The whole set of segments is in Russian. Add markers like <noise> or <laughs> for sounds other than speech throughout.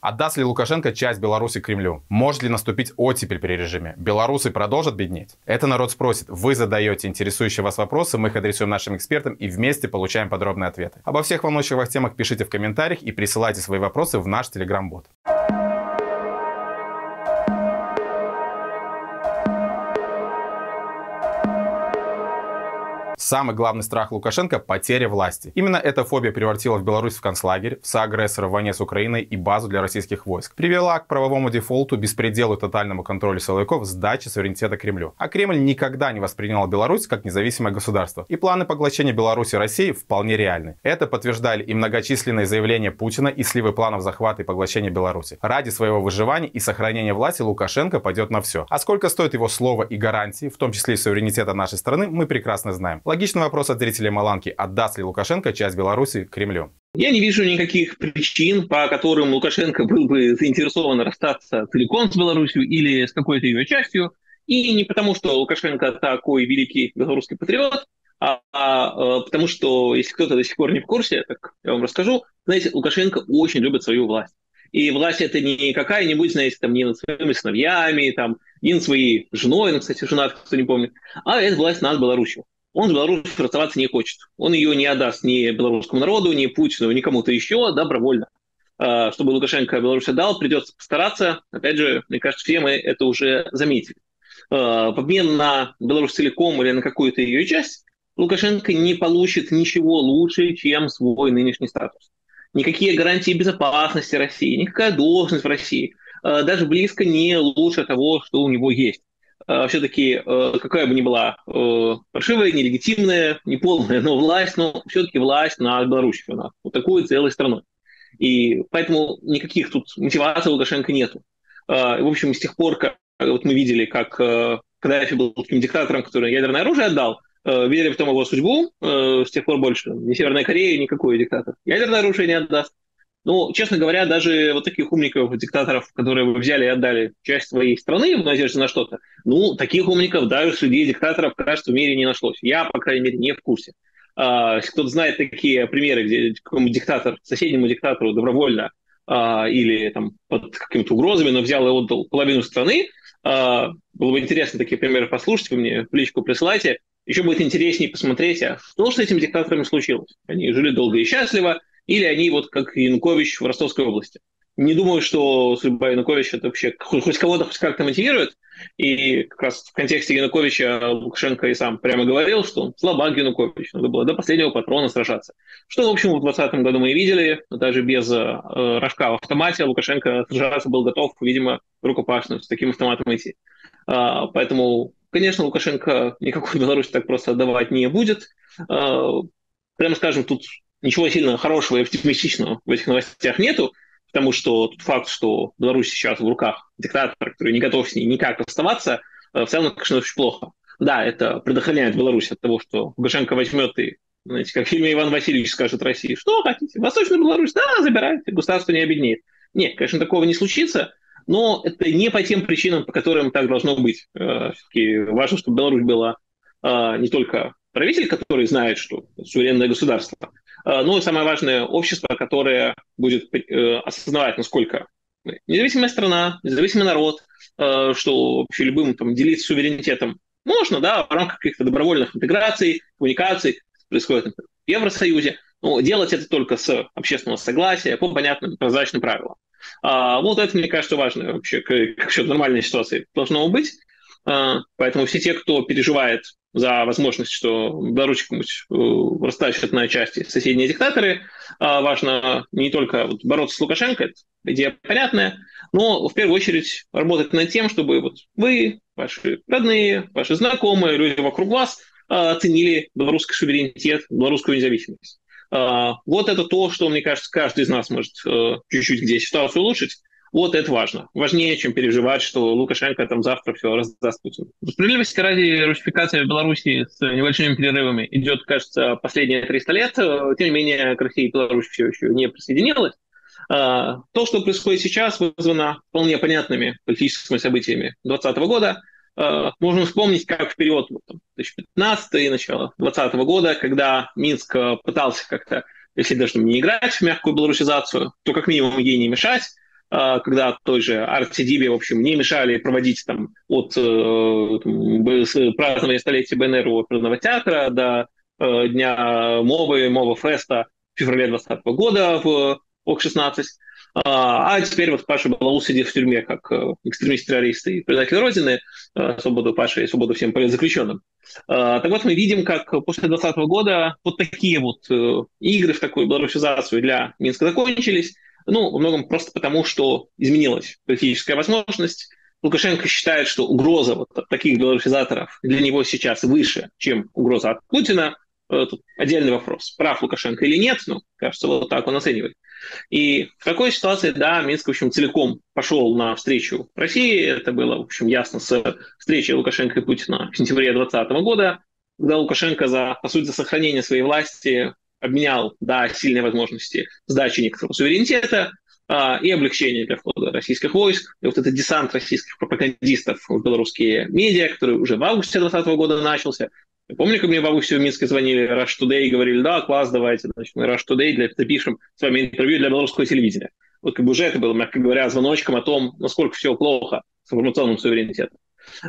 Отдаст ли Лукашенко часть Беларуси Кремлю? Может ли наступить оттепель при режиме? Белорусы продолжат беднеть? Это народ спросит. Вы задаете интересующие вас вопросы, мы их адресуем нашим экспертам и вместе получаем подробные ответы. Обо всех волнующих вас темах пишите в комментариях и присылайте свои вопросы в наш телеграм-бот. Самый главный страх Лукашенко – потеря власти. Именно эта фобия превратила в Беларусь в концлагерь, в соагрессора в войне с Украиной и базу для российских войск. Привела к правовому дефолту, беспределу и тотальному контролю силовиков, сдачи суверенитета Кремлю. А Кремль никогда не воспринимал Беларусь как независимое государство. И планы поглощения Беларуси России вполне реальны. Это подтверждали и многочисленные заявления Путина и сливы планов захвата и поглощения Беларуси. Ради своего выживания и сохранения власти Лукашенко пойдет на все. А сколько стоит его слово и гарантии, в том числе и суверенитета нашей страны, мы прекрасно знаем. Логичный вопрос от зрителей Маланки. Отдаст ли Лукашенко часть Беларуси Кремлю? Я не вижу никаких причин, по которым Лукашенко был бы заинтересован расстаться целиком с Беларусью или с какой-то ее частью. И не потому, что Лукашенко такой великий белорусский патриот, а, а, а потому что, если кто-то до сих пор не в курсе, так я вам расскажу, знаете, Лукашенко очень любит свою власть. И власть это не какая-нибудь, знаете, там, не над своими сыновьями, там, не над своей женой, ну, кстати, женат, кто не помнит, а это власть над Беларусью он с Беларусью расставаться не хочет. Он ее не отдаст ни белорусскому народу, ни Путину, ни кому-то еще добровольно. А, чтобы Лукашенко Беларусь отдал, придется постараться. Опять же, мне кажется, все мы это уже заметили. А, в обмен на Беларусь целиком или на какую-то ее часть, Лукашенко не получит ничего лучше, чем свой нынешний статус. Никакие гарантии безопасности России, никакая должность в России, а, даже близко не лучше того, что у него есть. А, все-таки, э, какая бы ни была э, паршивая, нелегитимная, неполная, но власть, но все-таки власть над Беларусью, над вот такой целой страной. И поэтому никаких тут мотиваций Лукашенко нету. А, в общем, с тех пор, как вот мы видели, как э, Каддафи был таким диктатором, который ядерное оружие отдал, видели потом его судьбу, с тех пор больше ни Северная Корея, никакой диктатор ядерное оружие не отдаст. Ну, честно говоря, даже вот таких умников, диктаторов, которые вы взяли и отдали часть своей страны в надежде на что-то, ну, таких умников даже среди диктаторов, кажется, в мире не нашлось. Я, по крайней мере, не в курсе. А, если кто-то знает такие примеры, где какому диктатор, соседнему диктатору добровольно а, или там под какими-то угрозами, но взял и отдал половину страны, а, было бы интересно такие примеры послушать, вы мне в личку присылайте. Еще будет интереснее посмотреть, а что с этими диктаторами случилось. Они жили долго и счастливо, или они вот как Янукович в Ростовской области. Не думаю, что судьба Януковича это вообще хоть кого-то хоть как-то мотивирует. И как раз в контексте Януковича Лукашенко и сам прямо говорил, что он слабак Янукович, надо было до последнего патрона сражаться. Что, в общем, в 2020 году мы и видели, даже без э, рожка в автомате Лукашенко сражаться был готов, видимо, рукопашно с таким автоматом идти. А, поэтому, конечно, Лукашенко никакую <laughs> Беларусь так просто отдавать не будет. А, прямо скажем, тут ничего сильно хорошего и оптимистичного в этих новостях нету, потому что тот факт, что Беларусь сейчас в руках диктатора, который не готов с ней никак оставаться, э, в целом, конечно, очень плохо. Да, это предохраняет Беларусь от того, что Лукашенко возьмет и, знаете, как в фильме Иван Васильевич скажет России, что хотите, Восточную Беларусь, да, забирайте, государство не объединит. Нет, конечно, такого не случится, но это не по тем причинам, по которым так должно быть. Э, Все-таки важно, чтобы Беларусь была э, не только правитель, который знает, что суверенное государство, ну и самое важное, общество, которое будет э, осознавать, насколько независимая страна, независимый народ, э, что вообще любым там, делиться суверенитетом можно, да, в рамках каких-то добровольных интеграций, коммуникаций, происходит например, в Евросоюзе, но делать это только с общественного согласия по понятным прозрачным правилам. А, вот это, мне кажется, важно вообще, как, как еще нормальной ситуации должно быть. А, поэтому все те, кто переживает за возможность, что Беларусь э, растащат на части соседние диктаторы. А важно не только бороться с Лукашенко, это идея понятная, но в первую очередь работать над тем, чтобы вот вы, ваши родные, ваши знакомые, люди вокруг вас а, оценили белорусский суверенитет, белорусскую независимость. А, вот это то, что, мне кажется, каждый из нас может э, чуть-чуть где ситуацию улучшить. Вот это важно. Важнее, чем переживать, что Лукашенко там завтра все раздаст Путину. Справедливости ради русификация Беларуси с небольшими перерывами идет, кажется, последние 300 лет. Тем не менее, к России Беларусь все еще не присоединилась. А, то, что происходит сейчас, вызвано вполне понятными политическими событиями 2020 года. А, можно вспомнить, как в период 2015 и начало 2020 года, когда Минск пытался как-то, если даже не играть в мягкую белорусизацию, то как минимум ей не мешать, когда той же Арктидибе, в общем, не мешали проводить там от э, там, празднования столетия БНР оперного театра до э, дня Мовы, Мова Феста в феврале 2020 года в ОК-16. А, а теперь вот Паша Балаул сидит в тюрьме как э, экстремист-террорист и предатель Родины, э, свободу Паши и свободу всем политзаключенным. А, так вот, мы видим, как после 2020 года вот такие вот э, игры в такую белорусизацию для Минска закончились. Ну, во многом просто потому, что изменилась политическая возможность. Лукашенко считает, что угроза вот таких белорусизаторов для него сейчас выше, чем угроза от Путина. Тут отдельный вопрос, прав Лукашенко или нет, ну, кажется, вот так он оценивает. И в такой ситуации, да, Минск, в общем, целиком пошел на встречу России. Это было, в общем, ясно с встречи Лукашенко и Путина в сентябре 2020 года, когда Лукашенко за, по сути, за сохранение своей власти обменял, да, сильные возможности сдачи некоторого суверенитета а, и облегчения для входа российских войск. И вот этот десант российских пропагандистов в белорусские медиа, который уже в августе 2020 года начался, я помню, как мне бабу все в Минске звонили, Rush Today, и говорили, да, класс, давайте, значит, мы Rush Today для, запишем с вами интервью для белорусского телевидения. Вот как бы уже это было, мягко говоря, звоночком о том, насколько все плохо с информационным суверенитетом.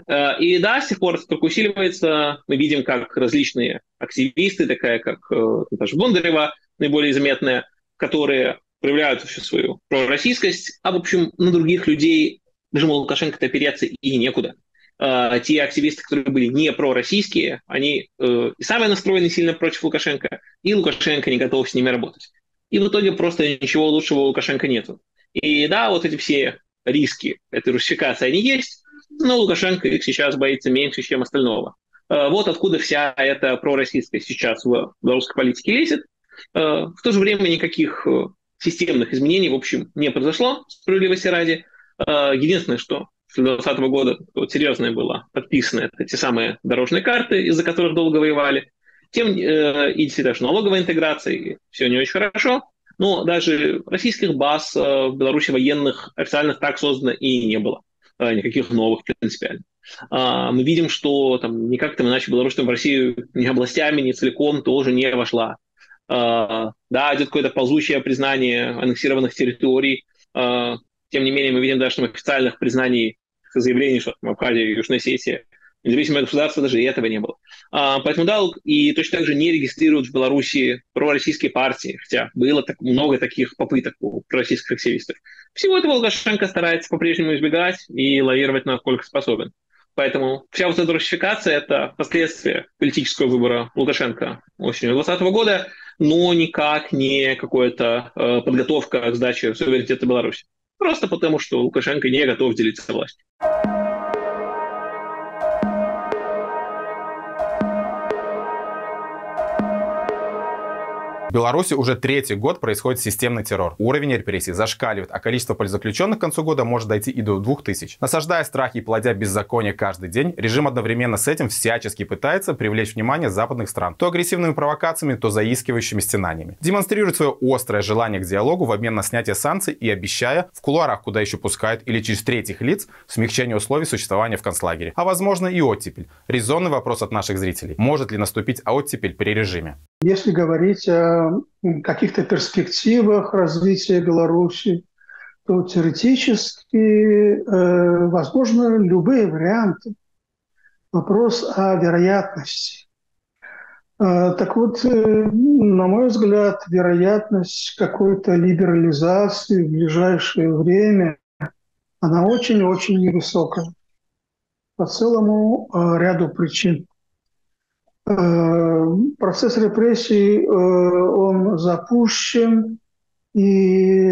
Э, и да, с тех пор только усиливается. Мы видим, как различные активисты, такая как э, даже Бондарева, наиболее заметная, которые проявляют вообще свою пророссийскость, а, в общем, на других людей даже Лукашенко-то опереться и некуда. Э, те активисты, которые были не пророссийские, они и сами настроены сильно против Лукашенко, и Лукашенко не готов с ними работать. И в итоге просто ничего лучшего у Лукашенко нету. И да, вот эти все риски этой русификации, они есть, но Лукашенко их сейчас боится меньше, чем остального. Э, вот откуда вся эта пророссийская сейчас в белорусской политике лезет. Э, в то же время никаких э, системных изменений, в общем, не произошло, справедливости ради. Единственное, что 2020 года вот серьезное было подписано, это те самые дорожные карты, из-за которых долго воевали. Тем э, и действительно даже налоговая интеграция, и все не очень хорошо. Но даже российских баз в Беларуси военных официально так создано и не было. Э, никаких новых принципиально. А, мы видим, что там никак там иначе Беларусь там, в Россию ни областями, ни целиком тоже не вошла. А, да, идет какое-то ползущее признание аннексированных территорий. А, тем не менее, мы видим даже там официальных признаний заявлений, что Абхазия и Южная Осетия независимое государство, даже и этого не было. А, поэтому да, и точно так же не регистрируют в Беларуси пророссийские партии, хотя было так много таких попыток у пророссийских активистов. Всего этого Лукашенко старается по-прежнему избегать и лавировать насколько способен. Поэтому вся вот эта русификация – это последствия политического выбора Лукашенко осенью 2020 года, но никак не какая-то э, подготовка к сдаче суверенитета Беларуси. Просто потому, что Лукашенко не готов делиться властью. В Беларуси уже третий год происходит системный террор. Уровень репрессий зашкаливает, а количество политзаключенных к концу года может дойти и до 2000. Насаждая страхи и плодя беззаконие каждый день, режим одновременно с этим всячески пытается привлечь внимание западных стран. То агрессивными провокациями, то заискивающими стенаниями. Демонстрирует свое острое желание к диалогу в обмен на снятие санкций и обещая в кулуарах, куда еще пускают, или через третьих лиц, смягчение условий существования в концлагере. А возможно и оттепель. Резонный вопрос от наших зрителей. Может ли наступить оттепель при режиме? Если говорить о каких-то перспективах развития Беларуси, то теоретически э, возможны любые варианты. Вопрос о вероятности. Э, так вот, э, на мой взгляд, вероятность какой-то либерализации в ближайшее время, она очень-очень невысокая по целому э, ряду причин. Э, процесс репрессий, э, он запущен, и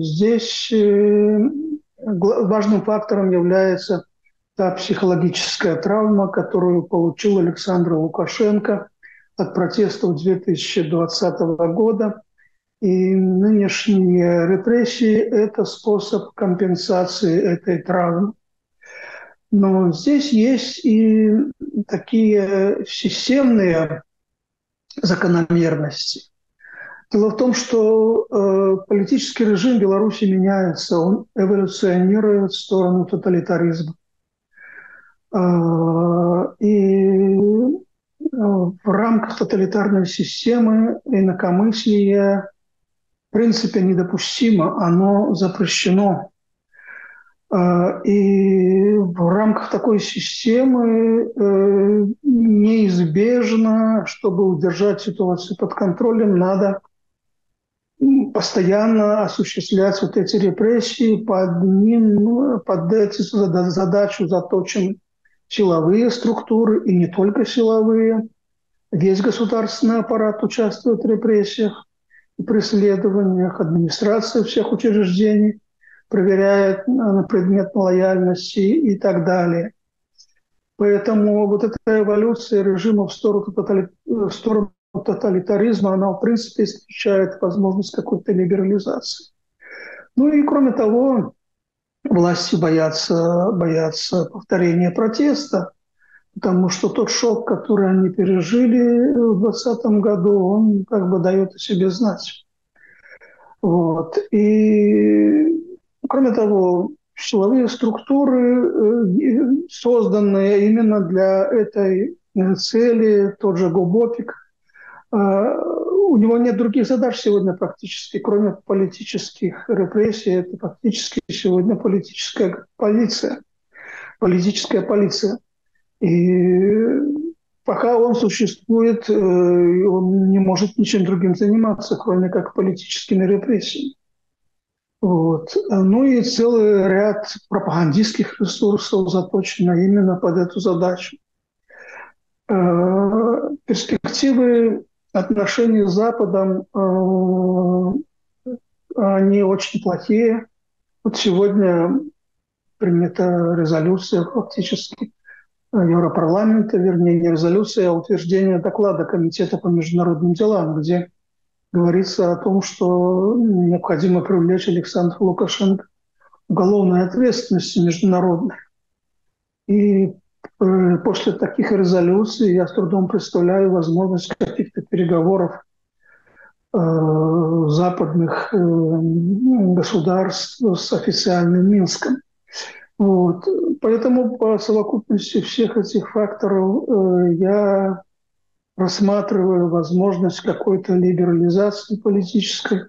здесь э, важным фактором является та психологическая травма, которую получил Александр Лукашенко от протестов 2020 года. И нынешние репрессии – это способ компенсации этой травмы. Но здесь есть и такие системные закономерности. Дело в том, что э, политический режим Беларуси меняется, он эволюционирует в сторону тоталитаризма. Э, и э, в рамках тоталитарной системы инакомыслие в принципе недопустимо, оно запрещено. А, и в рамках такой системы э, неизбежно, чтобы удержать ситуацию под контролем, надо постоянно осуществлять вот эти репрессии, под, ним, под эти задачу заточены силовые структуры, и не только силовые. Весь государственный аппарат участвует в репрессиях и преследованиях, администрация всех учреждений проверяет на предмет лояльности и так далее. Поэтому вот эта эволюция режима в сторону, в сторону тоталитаризма, она, в принципе, исключает возможность какой-то либерализации. Ну и, кроме того, власти боятся, боятся повторения протеста, потому что тот шок, который они пережили в 2020 году, он как бы дает о себе знать. Вот. И, кроме того, силовые структуры, э, созданные именно для этой э, цели, тот же Губопик – а, у него нет других задач сегодня практически, кроме политических репрессий. Это фактически сегодня политическая полиция. Политическая полиция. И пока он существует, э, он не может ничем другим заниматься, кроме как политическими репрессиями. Вот. Ну и целый ряд пропагандистских ресурсов заточено именно под эту задачу. Э, перспективы отношения с Западом, э, они очень плохие. Вот сегодня принята резолюция фактически Европарламента, вернее, не резолюция, а утверждение доклада Комитета по международным делам, где говорится о том, что необходимо привлечь Александра Лукашенко уголовной ответственности международной. И Э, после таких резолюций я с трудом представляю возможность каких-то переговоров э, западных э, государств с официальным Минском. Вот. Поэтому по совокупности всех этих факторов э, я рассматриваю возможность какой-то либерализации политической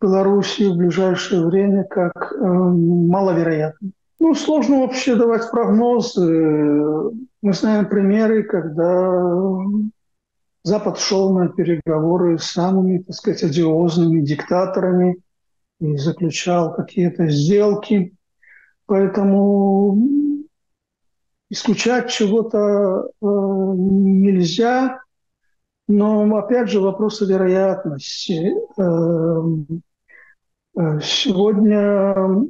в Беларуси в ближайшее время как э, маловероятно. Ну, сложно вообще давать прогноз. Мы знаем примеры, когда Запад шел на переговоры с самыми, так сказать, одиозными диктаторами и заключал какие-то сделки. Поэтому исключать чего-то э, нельзя. Но, опять же, вопросы вероятности. Э, э, сегодня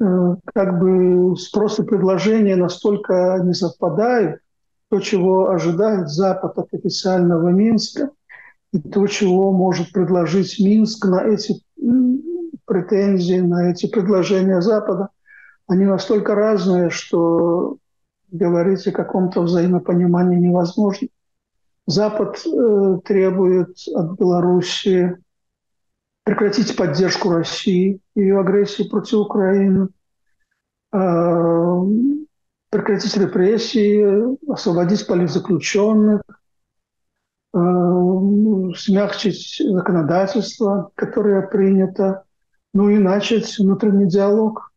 Э, как бы спрос и предложение настолько не совпадают, то, чего ожидает Запад от официального Минска, и то, чего может предложить Минск на эти претензии, на эти предложения Запада, они настолько разные, что говорить о каком-то взаимопонимании невозможно. Запад э, требует от Беларуси прекратить поддержку России, ее агрессии против Украины, а, прекратить репрессии, освободить политзаключенных, а, смягчить законодательство, которое принято, ну и начать внутренний диалог.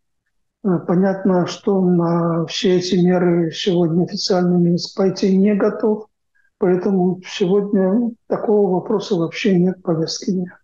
А, понятно, что на все эти меры сегодня официальный Минск пойти не готов, поэтому сегодня такого вопроса вообще нет в повестке дня.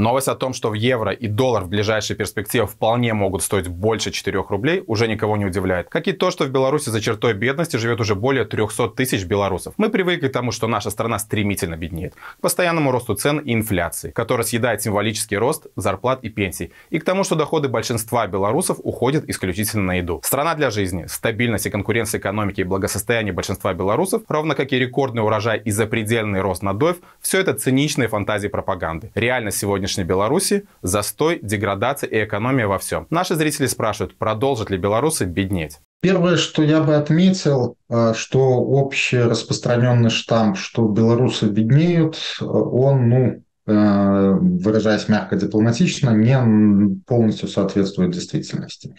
Новость о том, что в евро и доллар в ближайшей перспективе вполне могут стоить больше 4 рублей, уже никого не удивляет. Как и то, что в Беларуси за чертой бедности живет уже более 300 тысяч белорусов. Мы привыкли к тому, что наша страна стремительно беднеет. К постоянному росту цен и инфляции, которая съедает символический рост зарплат и пенсий. И к тому, что доходы большинства белорусов уходят исключительно на еду. Страна для жизни, стабильность и конкуренция экономики и благосостояние большинства белорусов, равно как и рекордный урожай и запредельный рост надоев, все это циничные фантазии пропаганды. Реальность сегодня сегодняшней Беларуси – застой, деградация и экономия во всем. Наши зрители спрашивают, продолжат ли белорусы беднеть? Первое, что я бы отметил, э, что общий распространенный штамп, что белорусы беднеют, э, он, ну, э, выражаясь мягко дипломатично, не полностью соответствует действительности.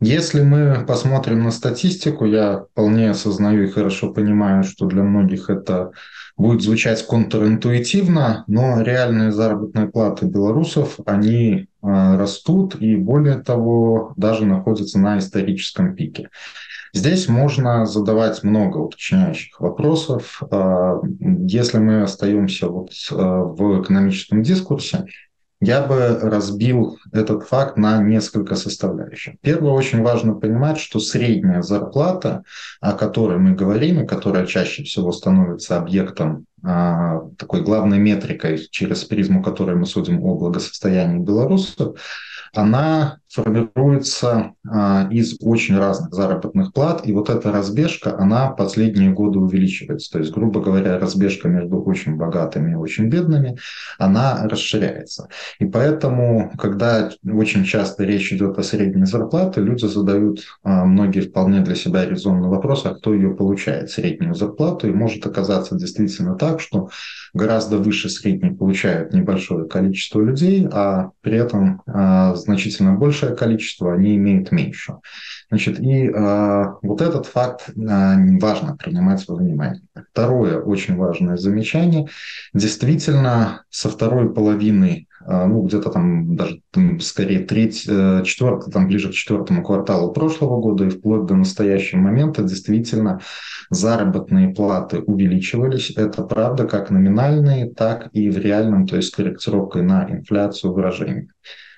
Если мы посмотрим на статистику, я вполне осознаю и хорошо понимаю, что для многих это будет звучать контринтуитивно, но реальные заработные платы белорусов, они э, растут и более того даже находятся на историческом пике. Здесь можно задавать много уточняющих вопросов. Э, если мы остаемся вот э, в экономическом дискурсе, я бы разбил этот факт на несколько составляющих. Первое, очень важно понимать, что средняя зарплата, о которой мы говорим, и которая чаще всего становится объектом а, такой главной метрикой, через призму которой мы судим о благосостоянии белорусов, она формируется а, из очень разных заработных плат, и вот эта разбежка, она последние годы увеличивается. То есть, грубо говоря, разбежка между очень богатыми и очень бедными, она расширяется. И поэтому, когда очень часто речь идет о средней зарплате, люди задают а, многие вполне для себя резонный вопрос, а кто ее получает, среднюю зарплату, и может оказаться действительно так, что гораздо выше средней получают небольшое количество людей, а при этом а, значительно большее количество они имеют меньше. Значит, и э, вот этот факт э, важно принимать во внимание. Второе очень важное замечание. Действительно, со второй половины ну, где-то там даже там, скорее треть, четвертый, там ближе к четвертому кварталу прошлого года и вплоть до настоящего момента действительно заработные платы увеличивались. Это правда как номинальные, так и в реальном, то есть корректировкой на инфляцию выражения.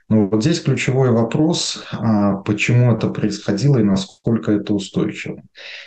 Но вот здесь ключевой вопрос, а, почему это происходило и насколько это устойчиво.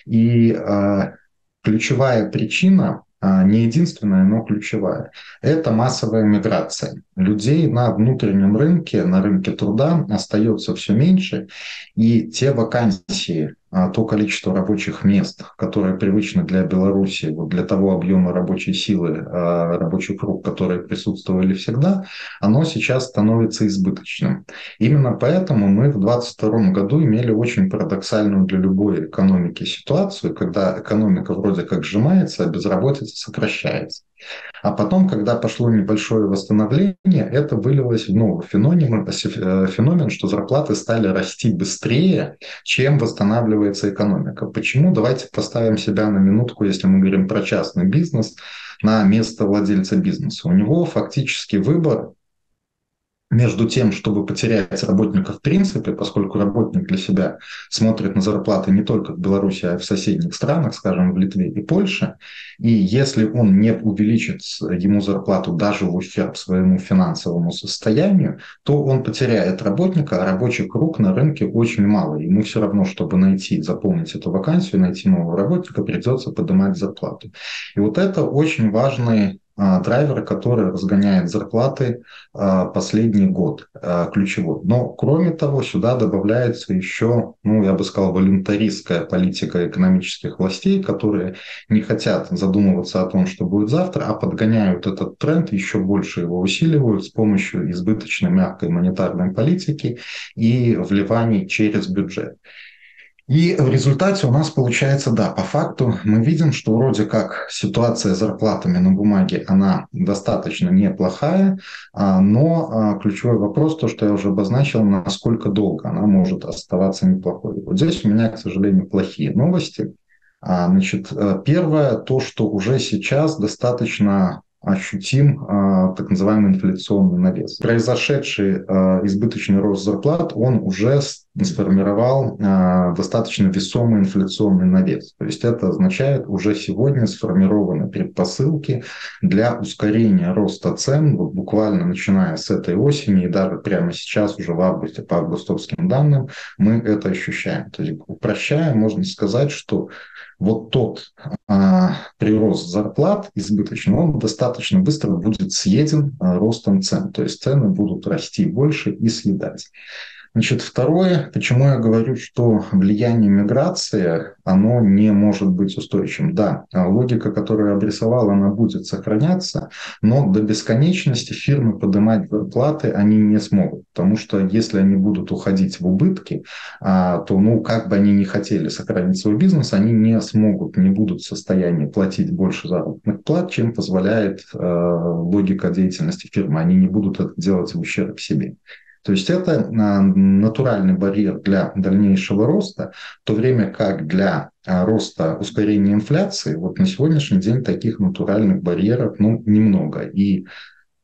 И а, ключевая причина а, не единственная, но ключевая. Это массовая миграция. Людей на внутреннем рынке, на рынке труда остается все меньше, и те вакансии, то количество рабочих мест, которое привычно для Беларуси, вот для того объема рабочей силы, а, рабочих рук, которые присутствовали всегда, оно сейчас становится избыточным. Именно поэтому мы в 2022 году имели очень парадоксальную для любой экономики ситуацию, когда экономика вроде как сжимается, а безработица сокращается. А потом, когда пошло небольшое восстановление, это вылилось в новый феномен, э, феномен, что зарплаты стали расти быстрее, чем восстанавливается экономика. Почему? Давайте поставим себя на минутку, если мы говорим про частный бизнес, на место владельца бизнеса. У него фактически выбор между тем, чтобы потерять работника в принципе, поскольку работник для себя смотрит на зарплаты не только в Беларуси, а и в соседних странах, скажем, в Литве и Польше, и если он не увеличит ему зарплату даже в ущерб своему финансовому состоянию, то он потеряет работника, а рабочих рук на рынке очень мало. Ему все равно, чтобы найти, заполнить эту вакансию, найти нового работника, придется поднимать зарплату. И вот это очень важный а, драйвера, который разгоняет зарплаты а, последний год, а, ключевой. Но, кроме того, сюда добавляется еще, ну, я бы сказал, волюнтаристская политика экономических властей, которые не хотят задумываться о том, что будет завтра, а подгоняют этот тренд, еще больше его усиливают с помощью избыточной мягкой монетарной политики и вливаний через бюджет. И в результате у нас получается, да, по факту мы видим, что вроде как ситуация с зарплатами на бумаге, она достаточно неплохая, а, но а, ключевой вопрос, то, что я уже обозначил, насколько долго она может оставаться неплохой. Вот здесь у меня, к сожалению, плохие новости. А, значит, э, первое, то, что уже сейчас достаточно ощутим э, так называемый инфляционный навес. Произошедший э, избыточный рост зарплат, он уже сформировал э, достаточно весомый инфляционный навес. То есть это означает, уже сегодня сформированы предпосылки для ускорения роста цен, вот буквально начиная с этой осени и даже прямо сейчас, уже в августе, по августовским данным, мы это ощущаем. То есть упрощая, можно сказать, что вот тот а, прирост зарплат избыточный, он достаточно быстро будет съеден а, ростом цен. То есть цены будут расти больше и съедать. Значит, второе, почему я говорю, что влияние миграции, оно не может быть устойчивым. Да, логика, которую я обрисовал, она будет сохраняться, но до бесконечности фирмы поднимать зарплаты они не смогут, потому что если они будут уходить в убытки, а, то, ну, как бы они ни хотели сохранить свой бизнес, они не смогут, не будут в состоянии платить больше заработных плат, чем позволяет э, логика деятельности фирмы. Они не будут это делать в ущерб себе. То есть это натуральный барьер для дальнейшего роста, в то время как для роста ускорения инфляции, вот на сегодняшний день таких натуральных барьеров ну, немного. И а,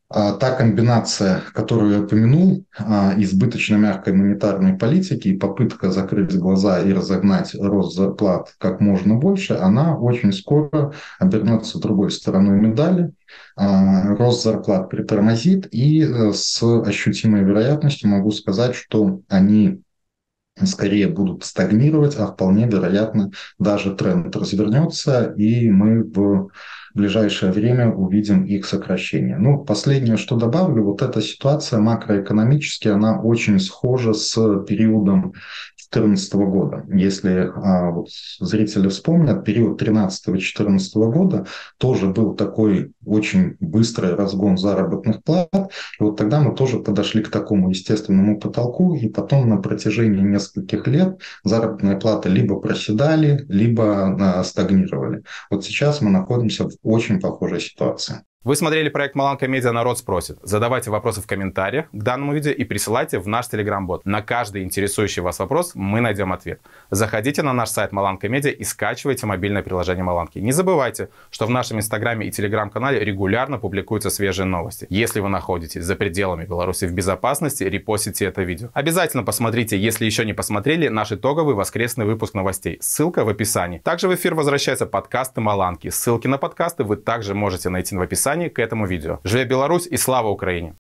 та комбинация, которую я упомянул, а, избыточно мягкой монетарной политики и попытка закрыть глаза и разогнать рост зарплат как можно больше, она очень скоро обернется другой стороной медали. А, рост зарплат притормозит, и э, с ощутимой вероятностью могу сказать, что они скорее будут стагнировать, а вполне вероятно даже тренд развернется, и мы в ближайшее время увидим их сокращение. Ну, последнее, что добавлю, вот эта ситуация макроэкономически, она очень схожа с периодом 2014 года. Если а, вот, зрители вспомнят, период 13-14 года тоже был такой очень быстрый разгон заработных плат. И вот тогда мы тоже подошли к такому естественному потолку, и потом на протяжении нескольких лет заработные платы либо проседали, либо а, стагнировали. Вот сейчас мы находимся в очень похожей ситуации. Вы смотрели проект Маланка Медиа «Народ спросит». Задавайте вопросы в комментариях к данному видео и присылайте в наш телеграм-бот. На каждый интересующий вас вопрос мы найдем ответ. Заходите на наш сайт Маланка Медиа и скачивайте мобильное приложение Маланки. Не забывайте, что в нашем инстаграме и телеграм-канале регулярно публикуются свежие новости. Если вы находитесь за пределами Беларуси в безопасности, репостите это видео. Обязательно посмотрите, если еще не посмотрели, наш итоговый воскресный выпуск новостей. Ссылка в описании. Также в эфир возвращаются подкасты Маланки. Ссылки на подкасты вы также можете найти в описании описании к этому видео. Живе Беларусь и слава Украине!